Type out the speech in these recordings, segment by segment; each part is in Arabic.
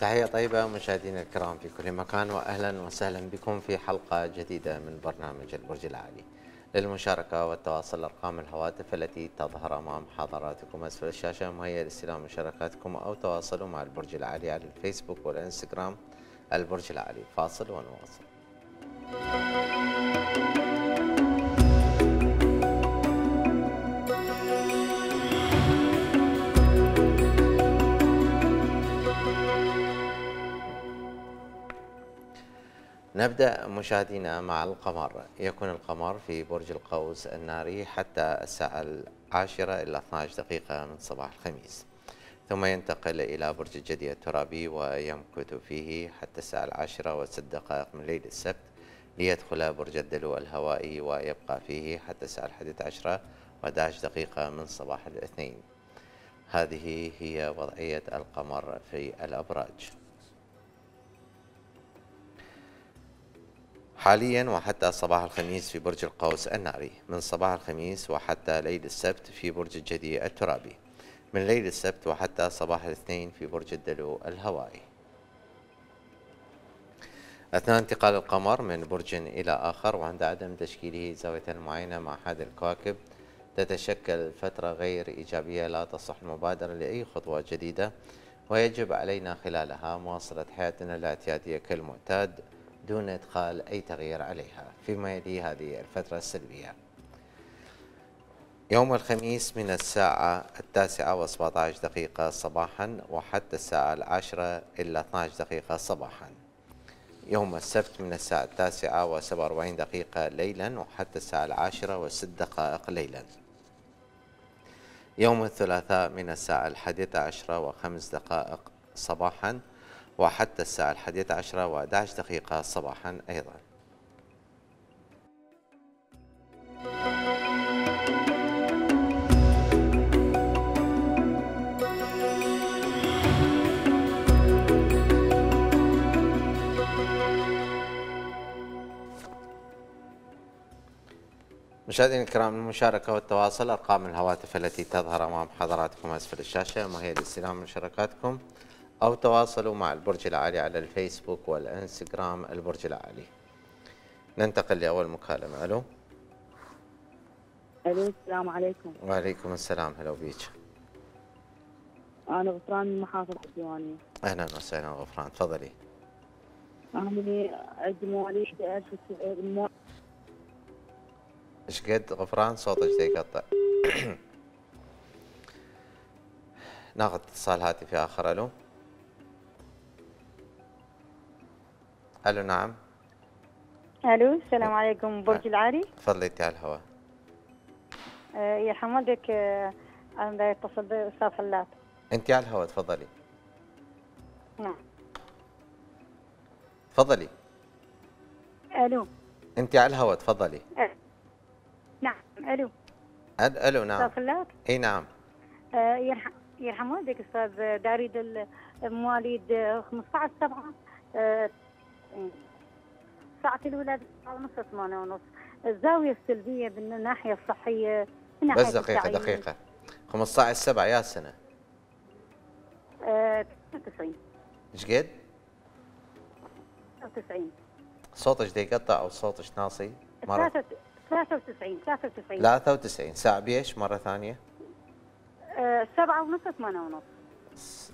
تحية طيبة مشاهدينا الكرام في كل مكان وأهلا وسهلا بكم في حلقة جديدة من برنامج البرج العالي. للمشاركة والتواصل أرقام الهواتف التي تظهر أمام حضراتكم أسفل الشاشة مهيئة لاستلام مشاركاتكم أو تواصلوا مع البرج العالي على الفيسبوك والإنستغرام البرج العالي فاصل ونواصل. نبدأ مشاهدينا مع القمر. يكون القمر في برج القوس الناري حتى الساعة العاشرة إلى 12 دقيقة من صباح الخميس. ثم ينتقل إلى برج الجدي الترابي ويمكث فيه حتى الساعة العاشرة وست دقائق من ليل السبت ليدخل برج الدلو الهوائي ويبقى فيه حتى الساعة الحادية عشرة و11 دقيقة من صباح الاثنين. هذه هي وضعية القمر في الأبراج. حاليا وحتى صباح الخميس في برج القوس الناري من صباح الخميس وحتى ليل السبت في برج الجدي الترابي من ليل السبت وحتى صباح الاثنين في برج الدلو الهوائي. أثناء انتقال القمر من برج إلى آخر وعند عدم تشكيله زاوية معينة مع أحد الكواكب تتشكل فترة غير إيجابية لا تصح المبادرة لأي خطوة جديدة ويجب علينا خلالها مواصلة حياتنا الاعتيادية كالمعتاد دون إدخال أي تغيير عليها فيما يلي هذه الفترة السلبية. يوم الخميس من الساعة التاسعة وسبعة عشر دقيقة صباحا وحتى الساعة العاشرة إلى 12 دقيقة صباحا. يوم السبت من الساعة التاسعة وسبعة وأربعين دقيقة ليلا وحتى الساعة العاشرة وست دقائق ليلا. يوم الثلاثاء من الساعة الحادية عشرة وخمس دقائق صباحا وحتى الساعة الحادية عشرة و11 دقيقة صباحا أيضا. مشاهدينا الكرام المشاركة والتواصل أرقام الهواتف التي تظهر أمام حضراتكم أسفل الشاشة وهي لاستلام مشاركاتكم. أو تواصلوا مع البرج العالي على الفيسبوك والإنستغرام البرج العالي. ننتقل لأول مكالمة. ألو؟ ألو السلام عليكم. وعليكم السلام. هلا بيك. أنا غفران من محافظة الديوانية أهلا وسهلا. غفران. تفضلي. أنا عندي مواليد 1900 إيش قد؟ غفران صوتك يقطع. ناخذ اتصال هاتفي آخر. ألو؟ ألو نعم. ألو السلام عليكم برج العالي تفضلي انت على الهواء. آه، يرحم والدك آه، أنا بدي اتصل بأستاذ خلات أنت على الهواء تفضلي. نعم. تفضلي. ألو. أنت على الهواء تفضلي. آه، نعم ألو. أل- ألو أستاذ نعم خلات إي نعم. آه، يرحم يرحم والدك أستاذ آه، دا اريد ال- مواليد آه، 15 7 ساعة الولادة ساعة ونص ثمانية ونص. الزاوية السلبية من الناحية الصحية من ناحية بس دقيقة التعيين. دقيقة. 15 7 يا سنة. آه، 99 إيش قد؟ 99 صوتك دي يقطع أو صوتك ناصي؟ مرة. 93 93 93 ساعة بيش مرة ثانية. آه، سبعة ونص ثمانية ونص.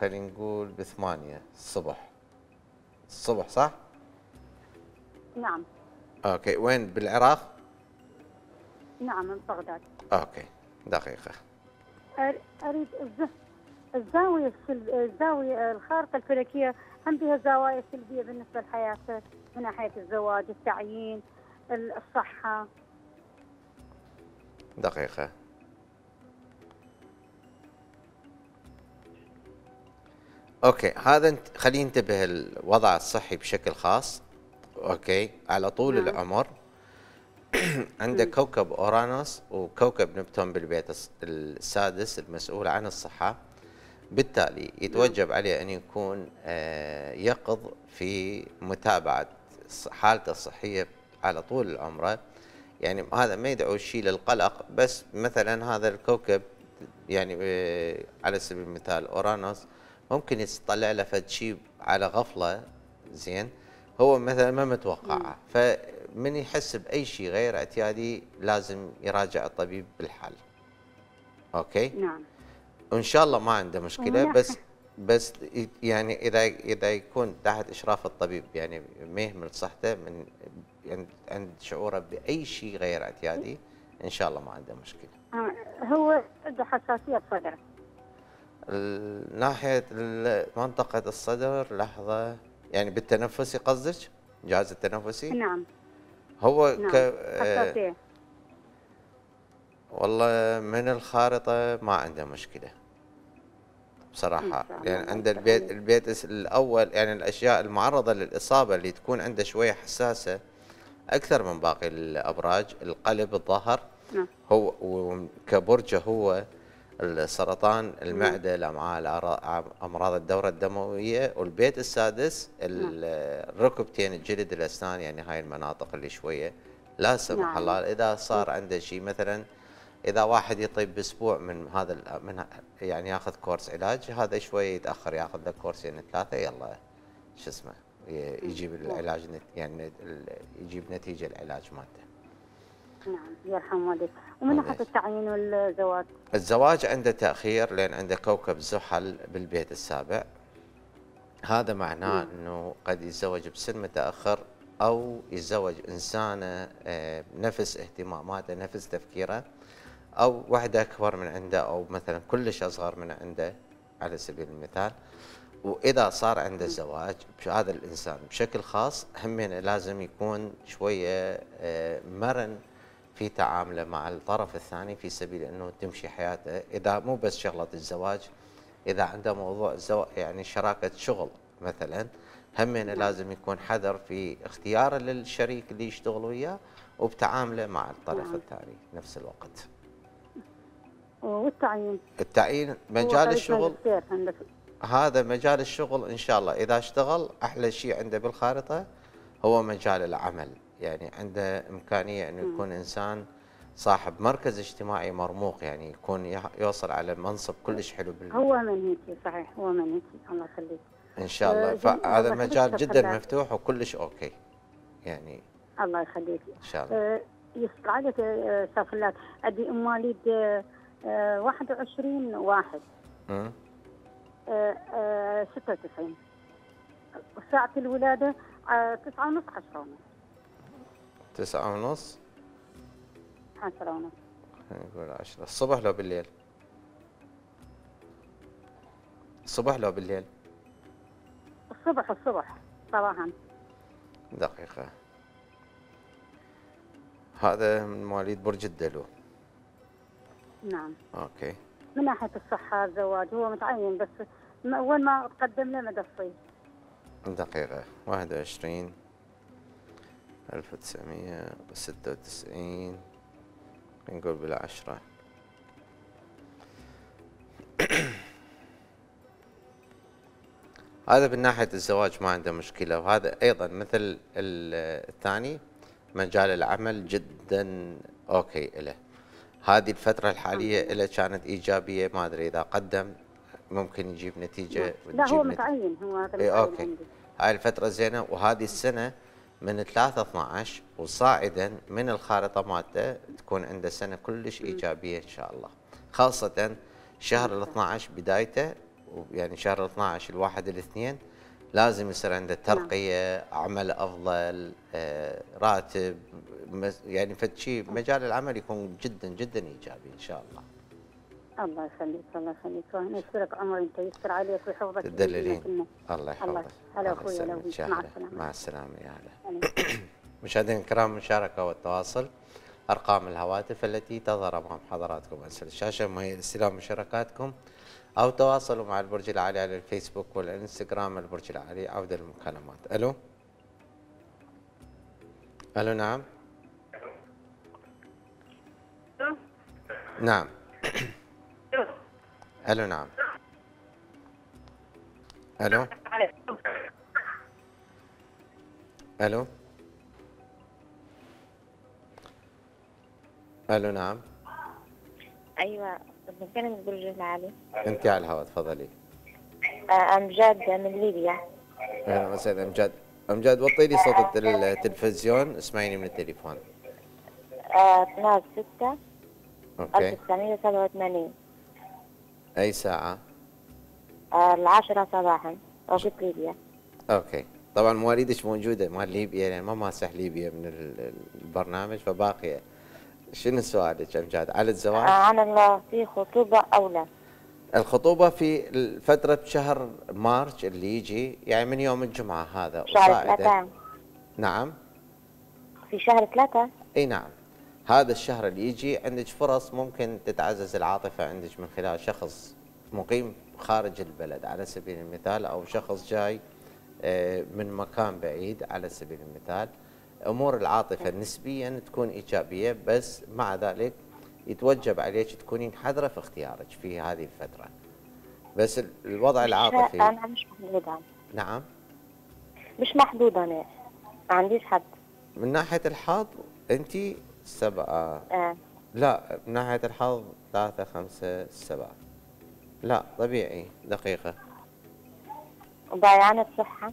خلينا نقول بثمانية الصبح. الصبح صح؟ نعم. okay وين؟ بالعراق؟ نعم من بغداد. okay دقيقة. أريد الز- الزاوية السلب... الزاوية الخارطة الفلكية هم بها زوايا سلبية بالنسبة لحياته من ناحية الزواج، التعيين، ال- الصحة، دقيقة. okay هذا انت خلينا ننتبه الوضع الصحي بشكل خاص. okay على طول نعم. العمر. عندك كوكب أورانوس وكوكب نبتون بالبيت الس- السادس المسؤول عن الصحة. بالتالي يتوجب عليه أن يكون آه، يقظ في متابعة ص- حالته الصحية على طول العمر. يعني هذا ما يدعو شيء للقلق بس مثلا هذا الكوكب يعني آه، على سبيل المثال أورانوس ممكن يطلع له فد شيء على غفلة زين. هو مثلا ما متوقعه فمن يحس بأي شيء غير اعتيادي لازم يراجع الطبيب بالحال أوكي؟ نعم. وإن شاء الله ما عنده مشكلة بس بس يعني إذا إذا يكون تحت إشراف الطبيب يعني ما يهمل صحته من عند عند شعوره بأي شيء غير اعتيادي إن شاء الله ما عنده مشكلة. آه، هو عنده حساسية صدر ال- منطقة الصدر لحظة. يعني بالتنفسي قصدك؟ جهاز التنفسي؟ نعم. هو نعم. ك آه، والله من الخارطة ما عنده مشكلة. بصراحة. يعني يفتح البيت. البيت الأول يعني الأشياء المعرضة للإصابة اللي تكون عنده شوية حساسة أكثر من باقي الأبراج القلب الظهر. نعم. هو وكبرجه هو السرطان المعدة الأمعاء الأرا- أمراض الدورة الدموية والبيت السادس ال- الركبتين الجلد الأسنان يعني هاي المناطق اللي شوية. لا سمح نعم. الله إذا صار عنده شيء مثلا إذا واحد يطيب بأسبوع من هذا من يعني ياخذ كورس علاج هذا شوية يتأخر ياخذ له كورسين ثلاثة يلا شو اسمه يجيب العلاج يعني يجيب نتيجة العلاج مالته. نعم يرحم والديك ومن يسلمك. التعيين والزواج. الزواج عنده تأخير لأن عنده كوكب زحل بالبيت السابع. هذا معناه أنه قد يتزوج بسن متأخر أو يتزوج إنسانة آه، نفس اهتماماته نفس تفكيره أو واحدة أكبر من عنده أو مثلا كلش أصغر من عنده على سبيل المثال. وإذا صار عنده زواج هذا الإنسان بشكل خاص همين لازم يكون شوية آه، مرن في تعامله مع الطرف الثاني في سبيل أنه تمشي حياته. إذا مو بس شغلة الزواج إذا عنده موضوع الزواج يعني شراكة شغل مثلا همين لازم يكون حذر في اختياره للشريك اللي يشتغل وياه وبتعامله مع الطرف نعم. الثاني نفس الوقت. والتعيين. التعيين مجال الشغل. هذا مجال الشغل إن شاء الله. إذا اشتغل أحلى شيء عنده بالخارطة هو مجال العمل. يعني عنده إمكانية إنه يكون إنسان صاحب مركز اجتماعي مرموق يعني يكون يوصل على منصب كلش حلو بال... هو منهجي صحيح هو منهجي الله يخليك. إن شاء الله. آه، فهذا يخليك جدا. مفتوح وكلش أوكي. يعني الله يخليك. إن شاء الله. آه، يسر عليك آه، استغفر الله عندي آه، آه، 21 واحد. أمم. آه، آه، 96 وساعة الولادة آه، تسعة ونص عشرة ونص. تسعة ونص. عشرة ونص. نقول عشرة. الصبح لو بالليل. الصبح لو بالليل. الصبح الصبح. صباحا. دقيقة. هذا من مواليد برج الدلو. نعم. أوكي. من ناحية الصحة الزواج هو متعين بس أول ما تقدم له مدى دقيقة. واحد وعشرين. ألف وتسعمية وستة وتسعين. نقول بالعشرة. هذا من ناحية الزواج ما عنده مشكلة وهذا أيضا مثل ال- الثاني مجال العمل جدا okay له هذه الفترة الحالية له كانت إيجابية ما أدري إذا قدم ممكن يجيب نتيجة لا هو. متعين هو هذا اي okay. هاي الفترة زينة وهذه السنة من 3 12 وصاعدا من الخارطة مالته تكون عنده سنة كلش إيجابية إن شاء الله. خاصة شهر ال 12 بدايته يعني شهر ال 12 الواحد الاثنين لازم يصير عنده ترقية عمل أفضل آه، راتب يعني فد شيء مجال العمل يكون جدا جدا إيجابي إن شاء الله. الله يخليك الله يخليك. وأنا يسرك عمر انت يسر عليك ويحفظك تدللين. الله الله يحفظك. هلا الله أخوي مع. السلامة. مع السلامة يا هلا. مشاهدينا الكرام المشاركة والتواصل. أرقام الهواتف التي تظهر أمام حضراتكم أسفل الشاشة. وهي استلام مشاركاتكم؟ أو تواصلوا مع البرج العالي على الفيسبوك والإنستغرام البرج العالي عودة للمكالمات. ألو؟ ألو نعم. نعم. ألو نعم. ألو. ألو. ألو نعم. أيوه بنتكلم البرج العالي أنت على الهواء تفضلي. آه، أمجاد من ليبيا. أهلا وسهلا. امجاد امجاد وطي لي صوت التلفزيون. اسمعيني من التليفون. آه، 12 6 okay. 1987 أي ساعة؟ آه، العاشرة صباحا توقيت ليبيا okay. طبعا مواليدك موجودة مال ليبيا يعني ما ماسح ليبيا من ال- البرنامج فباقية شنو سؤالك أمجاد؟ على آه، الزواج عن الله في خطوبة أو لا الخطوبة في فترة شهر مارس اللي يجي يعني من يوم الجمعة هذا شهر. ثلاثة. نعم. في شهر ثلاثة؟ إي نعم. هذا الشهر اللي يجي عندك فرص ممكن تتعزز العاطفة عندك من خلال شخص مقيم خارج البلد على سبيل المثال أو شخص جاي آه، من مكان بعيد على سبيل المثال. أمور العاطفة نسبيا تكون إيجابية بس مع ذلك يتوجب عليك تكونين حذرة في اختيارك في هذه الفترة. بس ال- الوضع العاطفي أنا مش محدودة. نعم. مش محدودة أنا ما عنديش حد. من ناحية الحظ انت سبعة. آه. لا من ناحية الحظ ثلاثة خمسة سبعة. لا طبيعي دقيقة. وضيعانة الصحة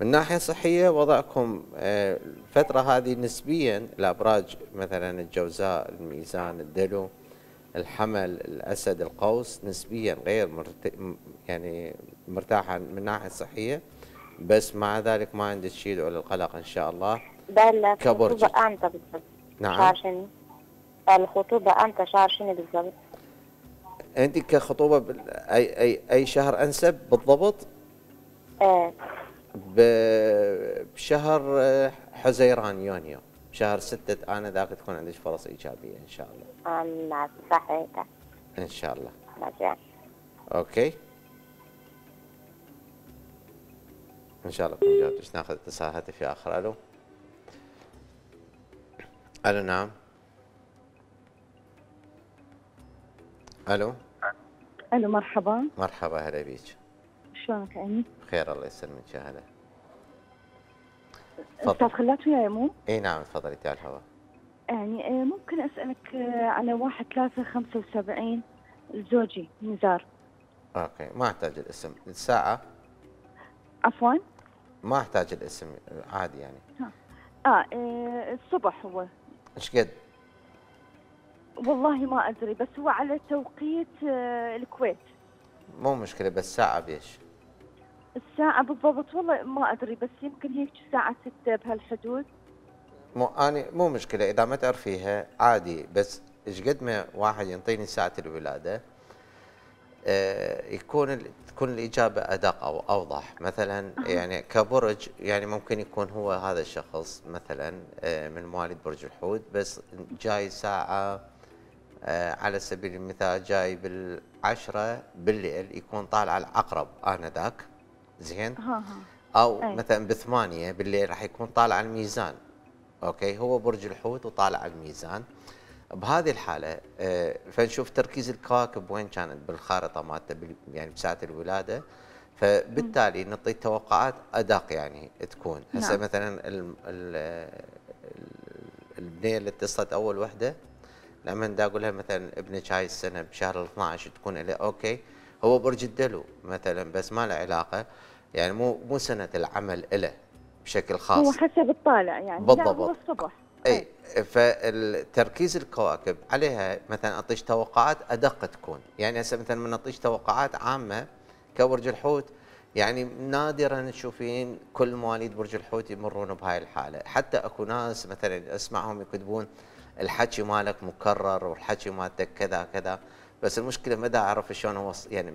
من ناحية صحية وضعكم آه، الفترة هذه نسبيا الأبراج مثلا الجوزاء الميزان الدلو الحمل الأسد القوس نسبيا غير مرت... يعني مرتاحة من ناحية صحية. بس مع ذلك ما عندك شيء للقلق إن شاء الله. ده نعم. شهر شنو الخطوبة أمتى شهر شنو بالضبط. أنت كخطوبة بال- أي أي أي شهر أنسب بالضبط. ب- بشهر آه، حزيران يونيو. بشهر ستة أنا ذاك تكون عندك فرص إيجابية إن شاء الله. الله صحيح. إن شاء الله. مزيان. أوكي. إن شاء الله كون جاوبتش ناخذ اتصال هاتفي آخر؟ ألو. ألو نعم. ألو. ألو مرحبا. مرحبا هلا بيك. شلونك عيني؟ بخير الله يسلمك يا هلا. أستاذ خلات وياي مو؟ إي نعم تفضلي تعال الهواء يعني آه، ممكن أسألك آه، على واحد ثلاثة خمسة وسبعين زوجي نزار. أوكي ما أحتاج الاسم. الساعة؟ عفوا؟ ما أحتاج الاسم عادي يعني. آه آه، الصبح هو. إيش قد؟ والله ما أدري بس هو على توقيت آه، الكويت. مو مشكلة بس ساعة بيش الساعة بالضبط والله ما أدري بس يمكن هيك الساعة ستة بهالحدود. مو أنا مو مشكلة إذا ما تعرفيها عادي بس إيش قد ما واحد ينطيني ساعة الولادة؟ يكون ال- تكون الإجابة أدق أو أوضح. مثلا يعني كبرج يعني ممكن يكون هو هذا الشخص مثلا آه من مواليد برج الحوت بس جاي ساعة آه على سبيل المثال جاي بالعشرة بالليل يكون طالع العقرب آنذاك زين؟ أو أي. مثلا بثمانية بالليل راح يكون طالع الميزان. okay؟ هو برج الحوت وطالع الميزان. بهذه الحالة آه، فنشوف تركيز الكواكب وين كانت بالخارطة مالته يعني بساعة الولادة. فبالتالي نعطي توقعات أدق يعني تكون. هسه نعم. مثلا ال- ال- ال- البنية اللي اتصلت أول وحدة لما دا أقول لها مثلا ابنك هاي السنة بشهر ال 12 تكون له okay. هو برج الدلو مثلا بس ما له علاقة. يعني مو مو سنة العمل له بشكل خاص. هو حسب الطالع يعني. بالضبط. الصبح. اي فالتركيز الكواكب عليها مثلا اعطيش توقعات أدق تكون. يعني هسه مثلا من اعطيش توقعات عامة كبرج الحوت يعني نادرا تشوفين كل مواليد برج الحوت يمرون بهاي الحالة. حتى أكو ناس مثلا أسمعهم يكتبون الحكي مالك مكرر والحكي مالتك كذا كذا. بس المشكلة ما دا أعرف شلون هو يعني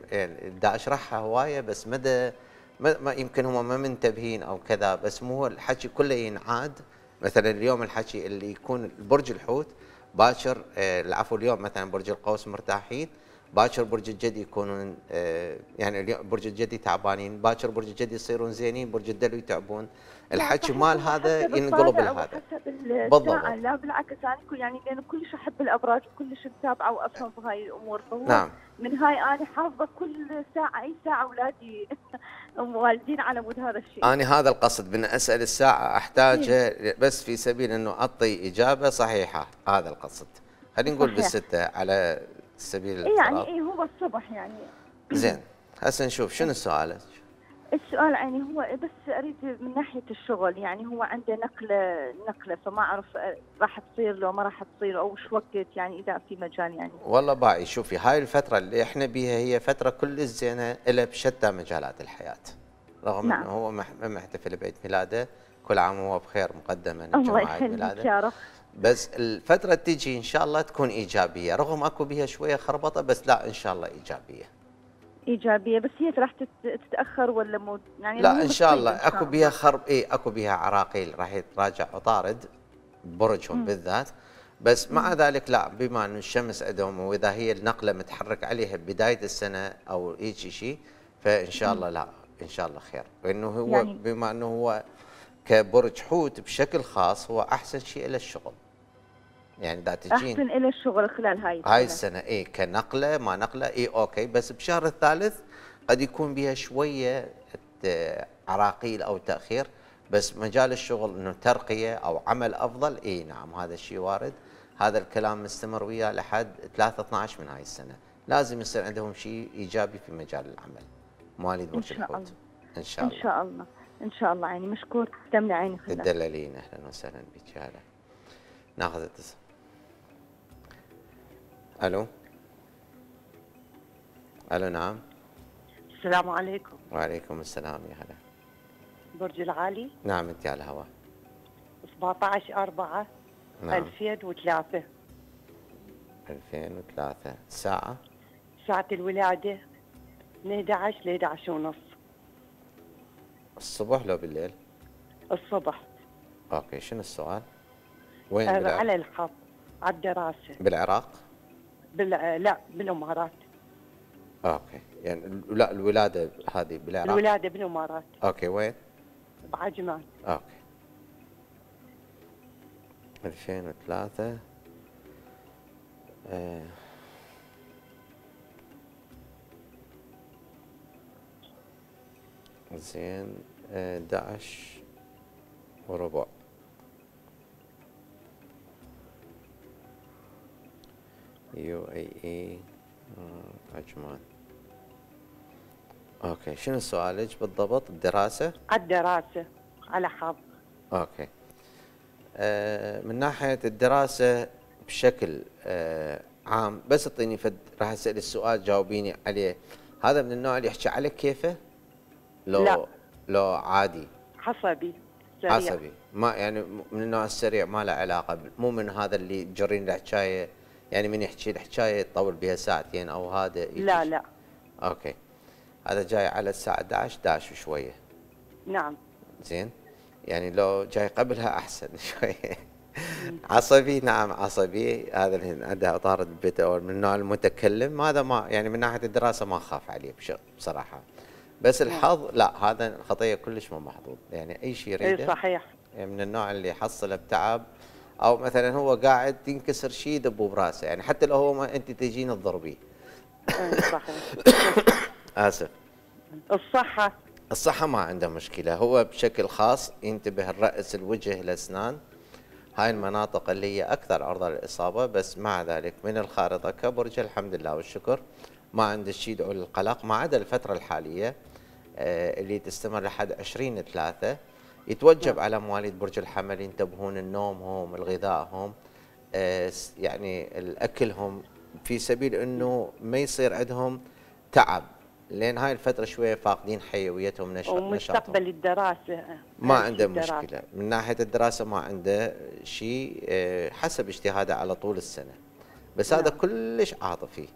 دا أشرحها هواية بس مدى ما يمكن هم ما منتبهين أو كذا. بس مو الحكي كله ينعاد مثلا اليوم الحكي اللي يكون برج الحوت باكر آه، العفو اليوم مثلا برج القوس مرتاحين باكر برج الجدي يكونون آه، يعني اليوم برج الجدي تعبانين باكر برج الجدي يصيرون زينين برج الدلو يتعبون. الحكي مال هذا ينقلب لهذا. بالضبط. لا بالعكس أنا يعني لأن كلش أحب الأبراج وكلش متابعة وأفهم في هاي الأمور فهو نعم. من هاي أنا حافظة كل ساعة أي ساعة أولادي والدين على مود هذا الشيء. أنا هذا القصد من أسأل الساعة أحتاج بس في سبيل أنه أعطي إجابة صحيحة هذا القصد. خلينا نقول صحيح. بالستة على سبيل إيه يعني إيه هو الصبح يعني. زين هسه نشوف شنو سؤالك السؤال يعني هو بس أريد من ناحية الشغل يعني هو عنده نقلة نقلة فما أعرف آه، راح تصير لو ما راح تصير أو وش وقت يعني إذا في مجال يعني. والله باعي شوفي هاي الفترة اللي إحنا بيها هي فترة كل الزينة إلها بشتى مجالات الحياة. رغم نعم. انه هو مح- محتفل بعيد ميلاده كل عام وهو بخير مقدما الله يخليك يا رب. بس الفترة تجي إن شاء الله تكون إيجابية رغم أكو بيها شوية خربطة بس لا إن شاء الله إيجابية. إيجابية بس هي راح تت- تتأخر ولا مو؟ يعني لا إن شاء بتصير الله. إن شاء اكو بيها خرب اي أكو بيها عراقيل راح يتراجع عطارد برجهم بالذات. بس مع ذلك لا بما إنه الشمس عندهم وإذا هي النقلة متحرك عليها بداية السنة أو هيك شيء فإن شاء الله لا إن شاء الله خير. لأنه هو يعني- بما إنه هو كبرج حوت بشكل خاص هو أحسن شيء له الشغل يعني إذا تجين احسن إلى الشغل خلال هاي هاي السنة اي كنقلة ما نقلة اي أوكي. بس بشهر الثالث قد يكون بها شوية ت- عراقيل أو تأخير بس مجال الشغل إنه ترقية أو عمل أفضل. إي نعم هذا الشيء وارد. هذا الكلام مستمر وياه لحد 3 12 من هاي السنة. لازم يصير عندهم شيء إيجابي في مجال العمل. مواليد برج شاء الحوت. إن شاء إن الله شاء الله. إن شاء الله. يعني مشكور. تملي عيني خلال تدللين أهلا وسهلا بك هلا ناخذ اتصال. ألو؟ ألو نعم. السلام عليكم. وعليكم السلام يا هلا. برج العالي؟ نعم أنت على الهواء. 17 4 نعم. 2003 2003 ساعة؟ ساعة الولادة من 11 ل 11 ونص. الصبح لو بالليل؟ الصبح. أوكي شنو السؤال؟ وين آه، على الخط على الدراسة. بالعراق؟ بال... آه، لا بالإمارات. أوكي. يعني لا الولادة هذه بالعراق. الولادة بالإمارات. أوكي وين؟ بعجمان أوكي. 2003 آه. زين. آه، 11 وربع. UAE عجمان أوكي شنو سؤالك بالضبط؟ الدراسة؟ على الدراسة على حظ. أوكي. آه، من ناحية الدراسة بشكل آه، عام بس أعطيني فد راح أسأل السؤال جاوبيني عليه. هذا من النوع اللي يحكي على كيفه؟ لو لا. لو عادي. عصبي سريع. عصبي. ما يعني من النوع السريع ما له علاقة مو من هذا اللي جرين الحكاية يعني من يحكي الحكاية يطول بها ساعتين أو هذا يجي؟ لا لا. أوكي. هذا جاي على الساعة 11 11 وشويه نعم. زين. يعني لو جاي قبلها أحسن شوية. عصبي نعم عصبي. هذا اللي عنده طارد البيت أو من النوع المتكلم. هذا ما يعني من ناحية الدراسة ما أخاف عليه بش- بصراحة. بس الحظ لا هذا الخطية كلش مو محظوظ. يعني أي شيء يريده صحيح. يعني من النوع اللي يحصله بتعب أو مثلا هو قاعد ينكسر شيء يدبه براسه يعني حتى لو هو ما أنت تجين تضربيه آسف. الصحة. الصحة ما عنده مشكلة هو بشكل خاص ينتبه الرأس الوجه الأسنان. هاي المناطق اللي هي أكثر عرضة للإصابة بس مع ذلك من الخارطة كبرج الحمد لله والشكر. ما عنده شيء يدعو للقلق ما عدا الفترة الحالية آه، اللي تستمر لحد 20 ثلاثة. يتوجب على مواليد برج الحمل ينتبهون النومهم الغذائهم آه، يعني الأكلهم في سبيل أنه ما يصير عندهم تعب لأن هاي الفترة شوية فاقدين حيويتهم نشاط نشاطهم. ومستقبل الدراسة. ما عنده. مشكلة. من ناحية الدراسة ما عنده شيء آه، حسب اجتهاده على طول السنة. بس هذا نعم. كلش عاطفي.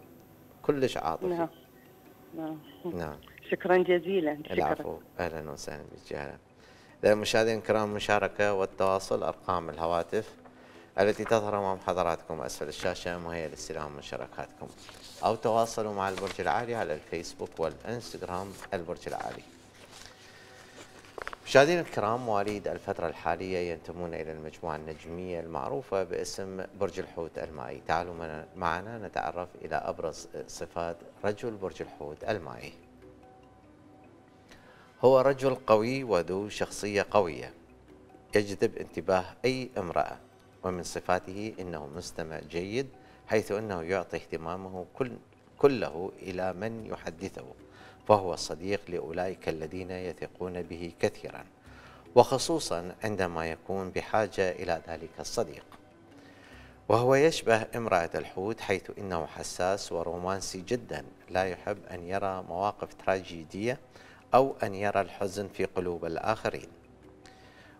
كلش عاطفي. نعم. نعم. نعم. شكرا جزيلا. شكرا. العفو أهلا وسهلا. بك للمشاهدين الكرام المشاركة والتواصل أرقام الهواتف التي تظهر أمام حضراتكم أسفل الشاشة مهيئة لاستلام مشاركاتكم أو تواصلوا مع البرج العالي على الفيسبوك والإنستغرام البرج العالي. مشاهدينا الكرام مواليد الفترة الحالية ينتمون إلى المجموعة النجمية المعروفة باسم برج الحوت المائي. تعالوا من- معنا نتعرف إلى أبرز صفات رجل برج الحوت المائي. هو رجل قوي وذو شخصية قوية. يجذب انتباه أي امرأة ومن صفاته أنه مستمع جيد حيث أنه يعطي اهتمامه كل كله إلى من يحدثه فهو صديق لأولئك الذين يثقون به كثيرا وخصوصا عندما يكون بحاجة إلى ذلك الصديق. وهو يشبه امرأة الحوت حيث إنه حساس ورومانسي جدا لا يحب أن يرى مواقف تراجيدية أو أن يرى الحزن في قلوب الآخرين.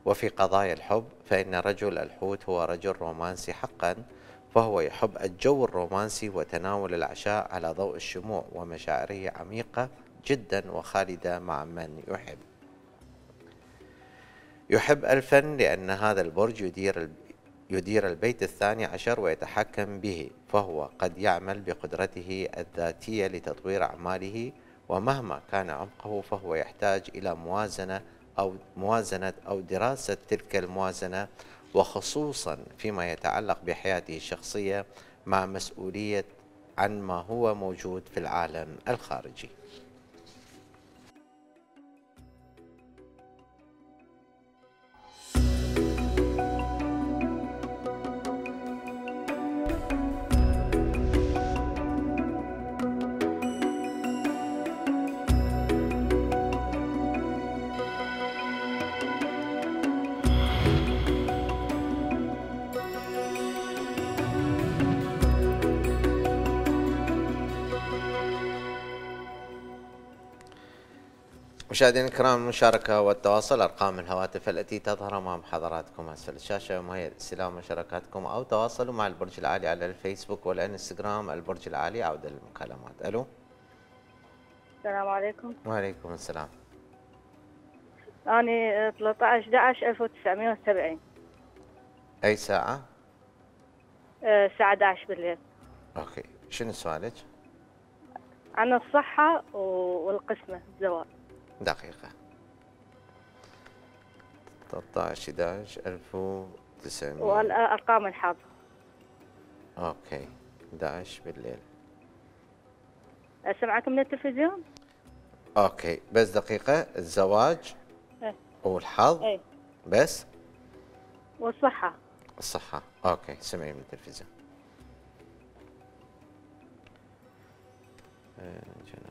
وفي قضايا الحب فإن رجل الحوت هو رجل رومانسي حقا فهو يحب الجو الرومانسي وتناول العشاء على ضوء الشموع ومشاعره عميقة جدا وخالدة مع من يحب. يحب الفن لأن هذا البرج يدير يدير البيت الثاني عشر ويتحكم به فهو قد يعمل بقدرته الذاتية لتطوير أعماله ومهما كان عمقه فهو يحتاج إلى موازنة أو موازنة أو دراسة تلك الموازنة وخصوصا فيما يتعلق بحياته الشخصية مع مسؤولية عن ما هو موجود في العالم الخارجي. مشاهدينا الكرام المشاركة والتواصل أرقام الهواتف التي تظهر أمام حضراتكم. أسفل الشاشة وهي استلام مشاركاتكم أو تواصلوا مع البرج العالي على الفيسبوك والإنستغرام. البرج العالي عودة للمكالمات. ألو؟ السلام عليكم. وعليكم السلام. أنا 13 11 1970 أي ساعة؟ آه، الساعة 11 بالليل. أوكي. شنو سؤالك؟ عن الصحة والقسمة الزواج. دقيقة. 13 11 1900 والأرقام الحظ أوكي. 11 بالليل. أسمعكم من التلفزيون؟ أوكي. بس دقيقة. الزواج إيه. والحظ. إيه. بس. والصحة. الصحة. أوكي. سمعي من التلفزيون. جنرال.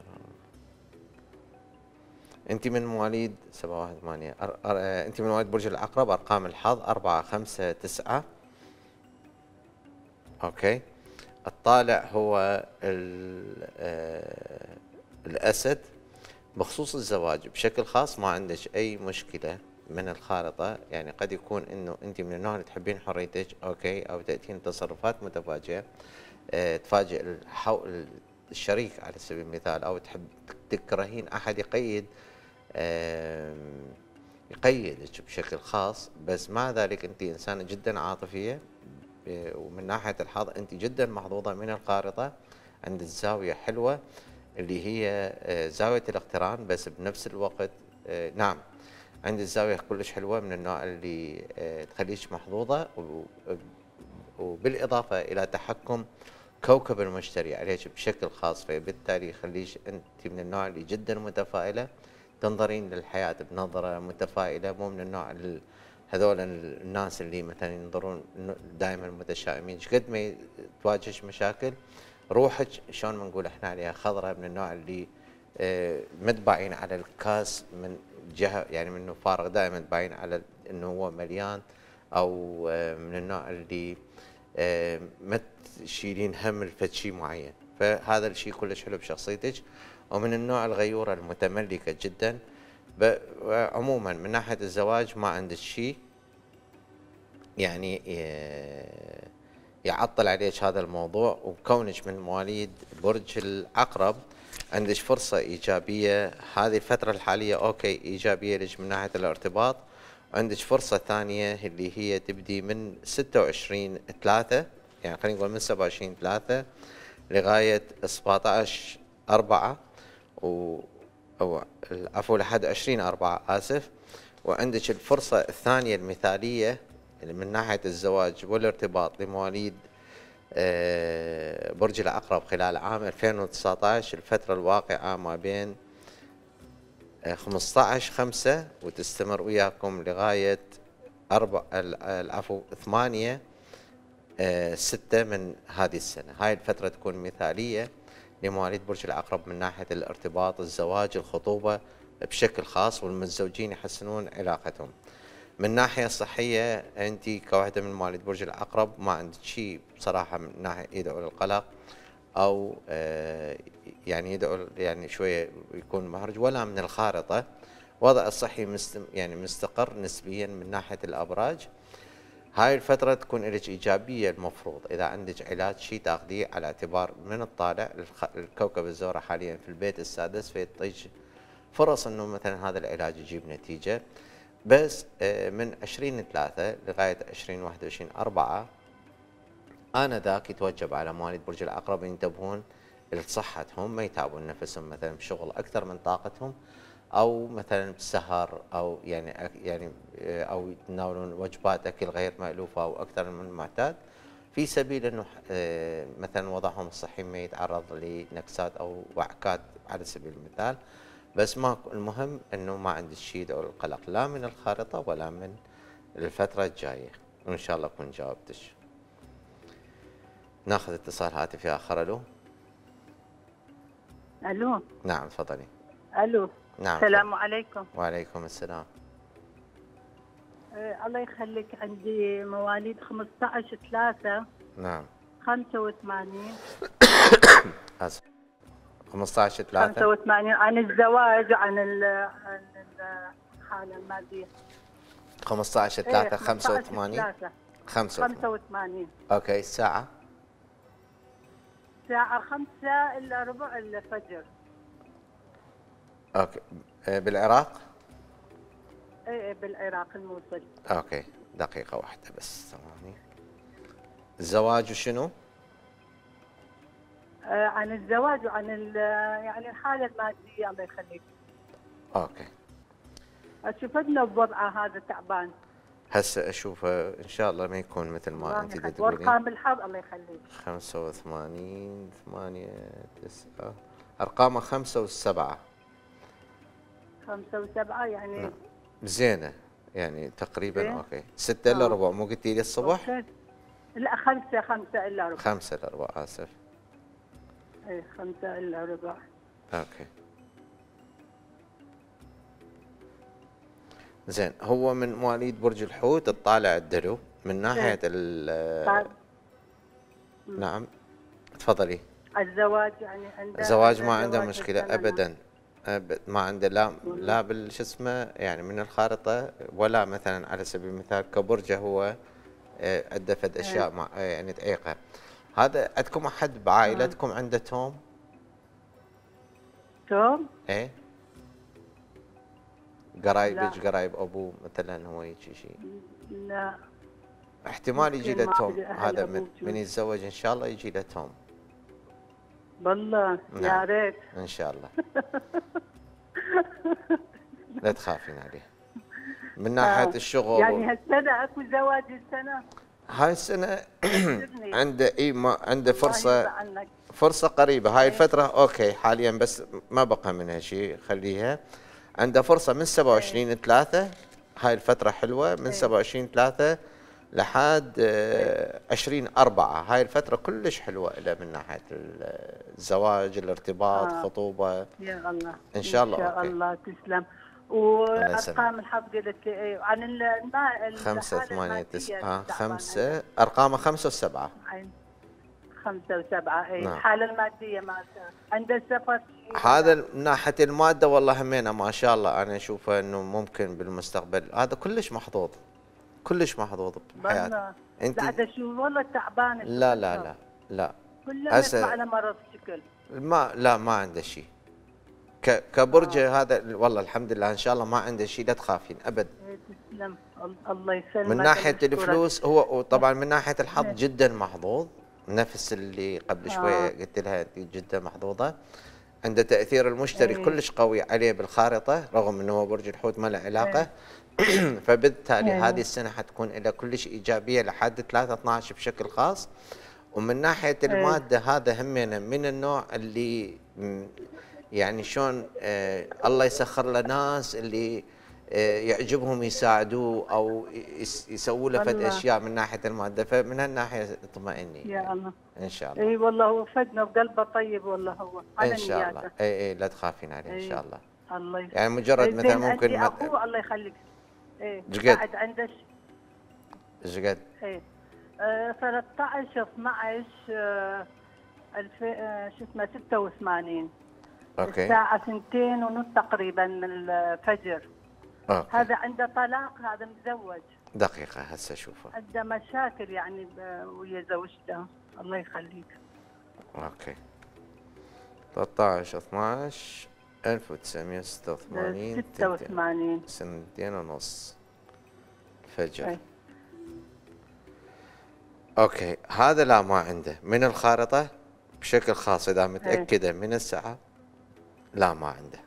أنت من مواليد 718 أر... آه، أنت من مواليد برج العقرب أرقام الحظ 4 5 9 أوكي الطالع هو. آه، الأسد بخصوص الزواج بشكل خاص ما عندك أي مشكلة من الخارطة يعني قد يكون إنه أنت من النوع اللي تحبين حريتك أوكي أو تأتين تصرفات متفاجئة آه، تفاجئ. الشريك على سبيل المثال أو تحب تكرهين أحد يقيد يقيدك بشكل خاص بس مع ذلك انت إنسانة جدا عاطفية ومن ناحية الحظ انت جدا محظوظة من الخارطه عند الزاويه حلوة اللي هي آه، زاوية الاقتران بس بنفس الوقت آه، نعم عند الزاويه كلش حلوة من النوع اللي آه، تخليك محظوظة وبالإضافة إلى تحكم كوكب المشتري عليك بشكل خاص فبالتالي يخليش انت من النوع اللي جدا متفائلة. تنظرين للحياة بنظرة متفائلة مو من النوع ال- هذول ال- الناس اللي مثلا ينظرون دائما متشائمين. إيش قد ما تواجهش مشاكل روحك شلون ما نقول إحنا عليها خضراء من النوع اللي آه، ما تباين على الكاس من جهة يعني منه فارغ دائما تباين على إنه هو مليان أو آه، من النوع اللي آه، ما تشيلين هم لفد شيء معين. فهذا الشيء كلش حلو بشخصيتك. ومن النوع الغيوره المتملكة جدا. عموما من ناحية الزواج ما عندك شيء. يعني آه، يعطل عليك هذا الموضوع وكونك من مواليد برج العقرب عندك فرصة إيجابية. هذه الفترة الحالية أوكي إيجابية لك من ناحية الارتباط. عندك فرصة ثانية اللي هي تبدي من 26 3 يعني خلينا نقول من 27 3 لغاية 17 4 و أو العفو لحد 20 4 آسف. وعندك الفرصة الثانية المثالية من ناحية الزواج والارتباط لمواليد آه، برج العقرب خلال عام 2019 الفترة الواقعة ما بين آه، 15 5 وتستمر وياكم لغاية أربع ال- العفو ثمانية آه، ستة من هذه السنة. هاي الفترة تكون مثالية. لمواليد برج العقرب من ناحية الارتباط، الزواج، الخطوبة بشكل خاص والمتزوجين يحسنون علاقتهم. من ناحية صحية أنت كواحدة من مواليد برج العقرب ما عندك شيء بصراحة من ناحية يدعو للقلق أو آه، يعني يدعو يعني شوية يكون مهرج ولا من الخارطة وضع الصحي مست يعني مستقر نسبيا من ناحية الأبراج هاي الفترة تكون لك إيجابية المفروض. إذا عندك علاج شيء تاخذيه على اعتبار من الطالع الكوكب الزهرة حاليا في البيت السادس فيعطيك فرص إنه مثلا هذا العلاج يجيب نتيجة. بس آه، من 20 3 لغاية 20 21 4 أنا ذاك يتوجب على مواليد برج العقرب ينتبهون لصحتهم ما يتعبون نفسهم مثلا بشغل أكثر من طاقتهم. أو مثلا بسهر أو يعني يعني آه، أو يتناولون وجبات أكل غير مألوفة أو أكثر من المعتاد. في سبيل إنه آه، مثلا وضعهم الصحي ما يتعرض لنكسات أو وعكات على سبيل المثال. بس ما المهم إنه ما عندي شيء أو القلق لا من الخارطة ولا من الفترة الجاية. وإن شاء الله أكون جاوبتش ناخذ اتصال هاتفي آخر. ألو؟ ألو؟ نعم تفضلي. ألو؟ نعم. السلام عليكم. وعليكم السلام. آه الله يخليك. عندي مواليد 15 3 نعم. 85 اسف 15 3 85 عن الزواج عن ال عن الحالة المادية. 15 3 85 85 85 85 أوكي الساعة؟ الساعة 5 إلا ربع الفجر. أوكي. آه، بالعراق؟ إيه، بالعراق الموصل. أوكي. دقيقة واحدة بس ثواني. الزواج وشنو؟ آه عن الزواج وعن ال- يعني الحالة المادية الله يخليك. أوكي. شفتنا بوضعه هذا تعبان. هسه أشوفه إن شاء الله ما يكون مثل ما أنت. تقولين. وأرقام الحظ الله يخليك. 85 8 9 أرقامه خمسة والسبعة خمسة وسبعة يعني نعم. زينة يعني تقريبا زين. أوكي ستة إلا آه. ربع مو قلتي لي الصبح؟ أوكي. لا خمسة خمسة إلا ربع خمسة إلا ربع آسف اي خمسة إلا ربع أوكي زين هو من مواليد برج الحوت الطالع الدلو من ناحية ال. نعم تفضلي الزواج يعني عنده الزواج ما عنده مشكلة. ابدا ما عنده لا لا بالش اسمه يعني من الخارطة ولا مثلا على سبيل المثال كبرجة هو آه، عنده فد أشياء مع آه، يعني تعيقه هذا عندكم أحد بعائلتكم عنده توم؟ توم؟ إيه. قرايبك قرايب أبوه مثلا هو يجي شيء. لا. احتمال يجي له توم. هذا من. من يتزوج إن شاء الله يجي له توم. والله يا نعم. ريت. إن شاء الله. لا تخافين عليه من ناحية الشغل يعني هالسنة أكو زواج السنة؟ هاي السنة عنده إي ما عنده فرصة. فرصة قريبة. هاي الفترة أوكي حاليا بس ما بقى منها شيء خليها. عنده فرصة من 27 3 هاي الفترة حلوة. من 27 3 لحد آه، 20 4 هاي الفترة كلش حلوة له من ناحية الزواج الارتباط آه. خطوبة. يا الله. إن شاء الله، إن شاء أوكي. الله. تسلم. الله يسلمك. وأرقام الحظ قلت لي إيه، عن ال- الماء خمسة ثمانية تسعة تعبانة. خمسة. أرقامه خمسة وسبعة. خمسة وسبعة. اي نعم. الحالة المادية مالته عنده سفر هذا من ناحية المادة والله همينة. ما شاء الله. أنا أشوفه أنه ممكن بالمستقبل. هذا كلش محظوظ. كلش محظوظ بحياته والله. أنت قاعدة أشوف والله تعبان لا لا لا لا. كله هسه- يطلع على مرض شكل ما لا ما عنده شيء ك- كبرجه هذا والله الحمد لله إن شاء الله ما عنده شيء لا تخافين أبد. إيه، تسلم. ال- الله يسلمك. من ناحية. الفلوس هو طبعا من ناحية الحظ إيه. جدا محظوظ. نفس اللي قبل شوية آه. قلت لها جدا محظوظة. عنده تأثير المشتري إيه. كلش قوي عليه بالخارطة رغم إنه هو برج الحوت ما له علاقة. فبالتالي إيه. هذه السنة حتكون له كلش إيجابية لحد 3 12 بشكل خاص. ومن ناحية المادة هذا همنا من النوع اللي يعني شلون آه الله يسخر له ناس اللي آه، يعجبهم يساعدوه أو يس- يسووا له فد. أشياء من ناحية المادة. فمن هالناحية اطمئني. يا الله. ان شاء الله. اي والله هو فدنا وقلبه طيب والله هو على ان شاء الله إي إي لا تخافين عليه إن. شاء الله. الله يخليك. يعني مجرد مثلا ممكن أخوه الله يخليك. إيه جقد؟ بعد عنده ش- إيش قد إيه. آه، 13 12 آه، ألف آه، شو اسمه 86 أوكي. الساعة سنتين ونص تقريبا من الفجر. أوكي. هذا عنده طلاق هذا متزوج. دقيقة هسه أشوفه. عنده مشاكل يعني ويا زوجته. الله يخليك. أوكي. 13 12 1986 86 سنتين ونص. فجر. أي. أوكي هذا لا ما عنده. من الخارطة؟ بشكل خاص إذا متأكدة من الساعة؟ لا ما عنده.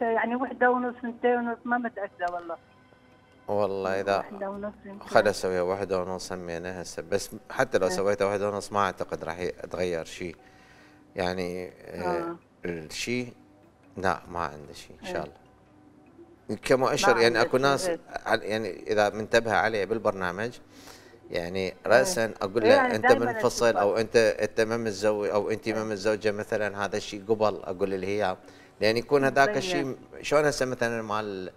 يعني وحدة ونص سنتين ونص ما متأكدة والله. والله إذا وحدة ونص سنتين. خل اسويها واحدة ونص سمينا هسه. بس حتى لو. سويتها واحدة ونص ما أعتقد راح يتغير شيء. يعني آه. الشيء لا ما عنده شيء إن شاء إيه. الله كمؤشر يعني أكو ناس إيه. يعني إذا منتبهه عليه بالبرنامج يعني راسا أقول إيه، له يعني أنت منفصل. أو أنت أنت ما متزوج أو أنت ما متزوجة مثلا هذا الشيء قبل أقول له إياه لأن يكون هذاك. الشيء شلون هسه مثلا مال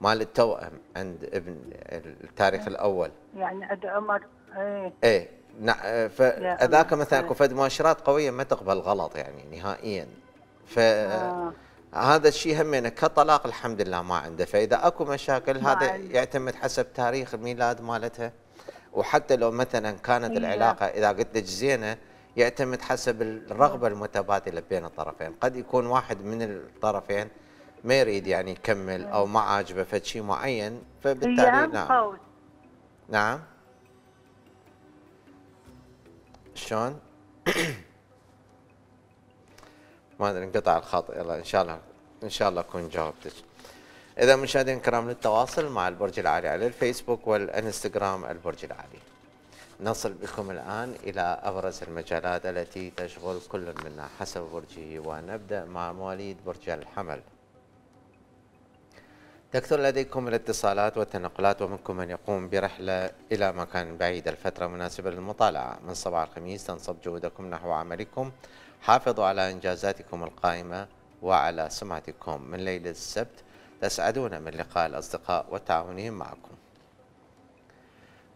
مال التوأم عند ابن التاريخ الأول يعني عند عمر إيه إيه فذاك. مثلا أكو إيه. فد مؤشرات قوية ما تقبل غلط يعني نهائيا ف آه. هذا الشيء همينه كطلاق الحمد لله ما عنده فإذا أكو مشاكل هذا. يعتمد حسب تاريخ الميلاد مالتها وحتى لو مثلا كانت هي. العلاقة إذا قلت لك زينة يعتمد حسب الرغبة المتبادلة بين الطرفين قد يكون واحد من الطرفين ما يريد يعني يكمل أو ما عاجبه فد شيء معين فبالتالي نعم نعم شلون؟ ما أدري انقطع الخط يلا إن شاء الله إن شاء الله أكون جاوبتك. إذا مشاهدينا الكرام للتواصل مع البرج العالي على الفيسبوك والإنستغرام البرج العالي. نصل بكم الآن إلى أبرز المجالات التي تشغل كل منا حسب برجه ونبدأ مع مواليد برج الحمل. تكثر لديكم الاتصالات والتنقلات ومنكم من يقوم برحلة إلى مكان بعيد الفترة مناسبة للمطالعة من صباح الخميس تنصب جهودكم نحو عملكم حافظوا على إنجازاتكم القائمة وعلى سمعتكم من ليلة السبت. تسعدون من لقاء الأصدقاء وتعاونهم معكم.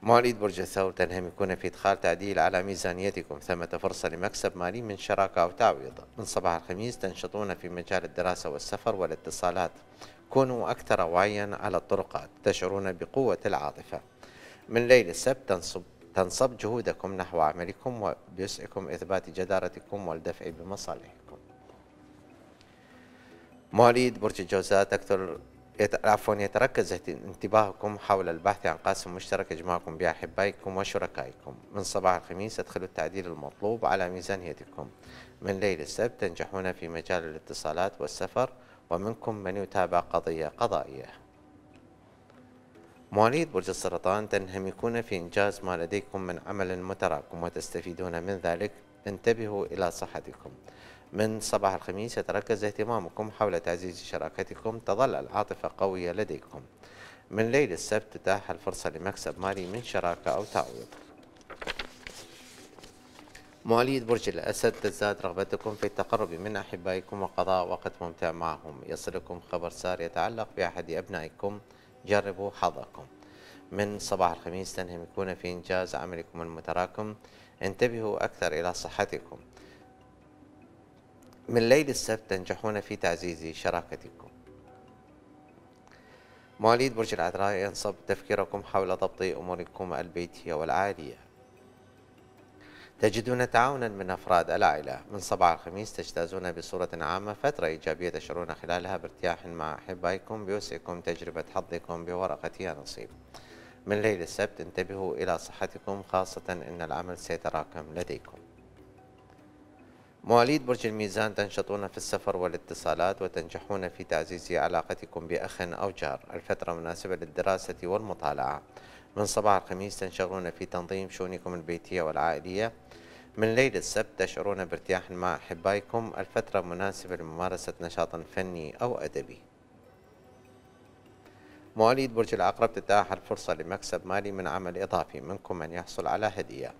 مواليد برج الثور تنهمكون في إدخال تعديل على ميزانيتكم. ثمة فرصة لمكسب مالي من شراكة أو تعويض. من صباح الخميس تنشطون في مجال الدراسة والسفر والاتصالات. كونوا أكثر وعيا على الطرقات. تشعرون بقوة العاطفة. من ليل السبت تنصب تنصب جهودكم نحو عملكم وبيسعكم إثبات جدارتكم والدفع بمصالحكم. مواليد برج الجوزاء تكثر عفوا يتركز انتباهكم حول البحث عن قاسم مشترك يجمعكم بأحبائكم وشركائكم. من صباح الخميس ادخلوا التعديل المطلوب على ميزانيتكم من ليل السبت تنجحون في مجال الاتصالات والسفر ومنكم من يتابع قضية قضائية. مواليد برج السرطان تنهمكون في إنجاز ما لديكم من عمل متراكم وتستفيدون من ذلك. انتبهوا إلى صحتكم. من صباح الخميس يتركز اهتمامكم حول تعزيز شراكتكم. تظل العاطفة قوية لديكم. من ليل السبت تتاح الفرصة لمكسب مالي من شراكة أو تعويض. مواليد برج الأسد تزداد رغبتكم في التقرب من أحبائكم وقضاء وقت ممتع معهم. يصلكم خبر سار يتعلق بأحد أبنائكم. جربوا حظكم. من صباح الخميس تنهمكون في إنجاز عملكم المتراكم. انتبهوا أكثر إلى صحتكم. من ليل السبت تنجحون في تعزيز شراكتكم. مواليد برج العذراء ينصب تفكيركم حول ضبط أموركم البيتية والعائلية تجدون تعاونا من أفراد العائلة. من صباح الخميس تجتازون بصورة عامة فترة إيجابية تشعرون خلالها بارتياح مع أحبائكم بيوسعكم تجربة حظكم بورقة يا نصيب. من ليل السبت انتبهوا إلى صحتكم خاصة إن العمل سيتراكم لديكم. مواليد برج الميزان تنشطون في السفر والاتصالات وتنجحون في تعزيز علاقتكم بأخ أو جار. الفترة مناسبة للدراسة والمطالعة. من صباح الخميس تنشغلون في تنظيم شؤونكم البيتية والعائلية. من ليل السبت تشعرون بارتياح مع أحبائكم. الفترة مناسبة لممارسة نشاط فني أو أدبي. مواليد برج العقرب تتاح الفرصة لمكسب مالي من عمل إضافي منكم من يحصل على هدية.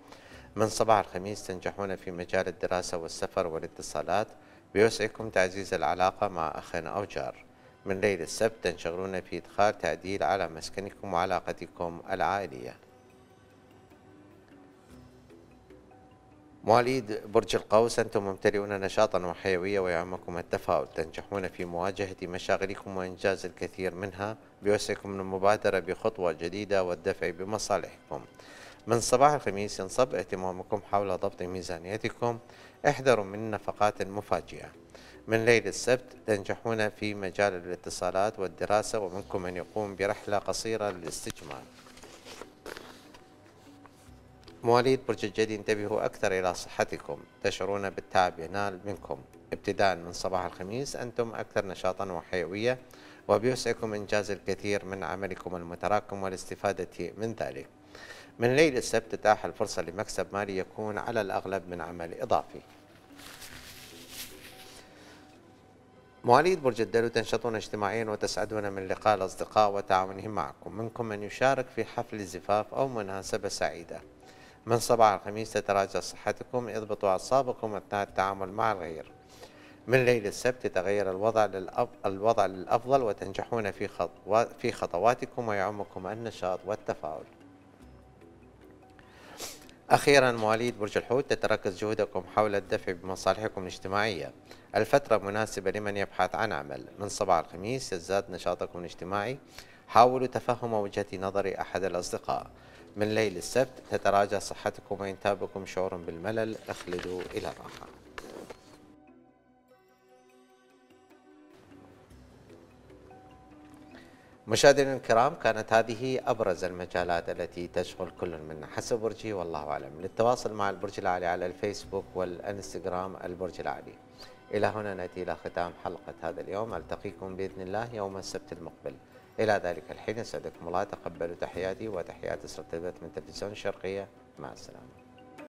من صباح الخميس تنجحون في مجال الدراسة والسفر والاتصالات. بيسعكم تعزيز العلاقة مع أخ أو جار من ليل السبت تنشغلون في إدخال تعديل على مسكنكم وعلاقتكم العائلية. مواليد برج القوس أنتم ممتلئون نشاطا وحيوية ويعمكم التفاؤل. تنجحون في مواجهة مشاغلكم وإنجاز الكثير منها بوسعكم المبادرة بخطوة جديدة والدفع بمصالحكم. من صباح الخميس ينصب اهتمامكم حول ضبط ميزانيتكم إحذروا من نفقات مفاجئة. من ليل السبت تنجحون في مجال الاتصالات والدراسة ومنكم من يقوم برحلة قصيرة للاستجمام مواليد برج الجدي انتبهوا أكثر إلى صحتكم. تشعرون بالتعب ينال منكم. ابتداء من صباح الخميس أنتم أكثر نشاطا وحيوية وبيسعكم إنجاز الكثير من عملكم المتراكم والاستفادة من ذلك. من ليل السبت تتاح الفرصة لمكسب مالي يكون على الأغلب من عمل إضافي. مواليد برج الدلو تنشطون اجتماعيا وتسعدون من لقاء الأصدقاء وتعاونهم معكم. منكم من يشارك في حفل زفاف أو مناسبة سعيدة. من صباح الخميس تتراجع صحتكم اضبطوا أعصابكم أثناء التعامل مع الغير. من ليل السبت يتغير الوضع. الوضع للأفضل وتنجحون في خطو... في خطواتكم ويعمكم النشاط والتفاؤل. أخيرا مواليد برج الحوت تتركز جهودكم حول الدفع بمصالحكم الاجتماعية. الفترة مناسبة لمن يبحث عن عمل. من صباح الخميس يزداد نشاطكم الاجتماعي. حاولوا تفهم وجهة نظر أحد الأصدقاء. من ليل السبت تتراجع صحتكم وينتابكم شعور بالملل. اخلدوا إلى الراحة. مشاهدينا الكرام كانت هذه أبرز المجالات التي تشغل كل منا. حسب برجي والله أعلم. للتواصل مع البرج العالي على الفيسبوك والإنستغرام البرج العالي. إلى هنا نأتي إلى ختام حلقة هذا اليوم. ألتقيكم بإذن الله يوم السبت المقبل. إلى ذلك الحين يسعدكم الله. تقبلوا تحياتي وتحيات أسرة من تلفزيون الشرقية مع السلامة.